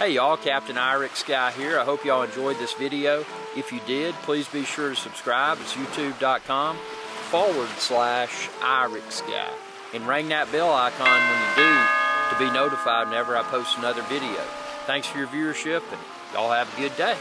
Hey y'all, Captain Irix Guy here. I hope y'all enjoyed this video. If you did, please be sure to subscribe. It's youtube.com forward slash Irix Guy. And ring that bell icon when you do to be notified whenever I post another video. Thanks for your viewership and y'all have a good day.